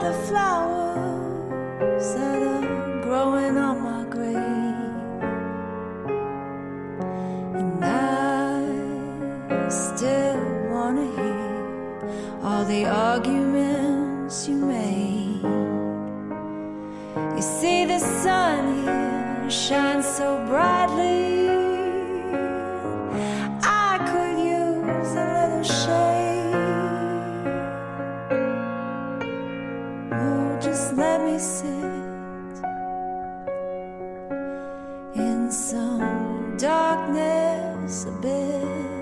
the flowers that are growing on my grave. And I still wanna hear all the arguments you made. You see, the sun here shines so brightly. Just let me sit in some darkness a bit.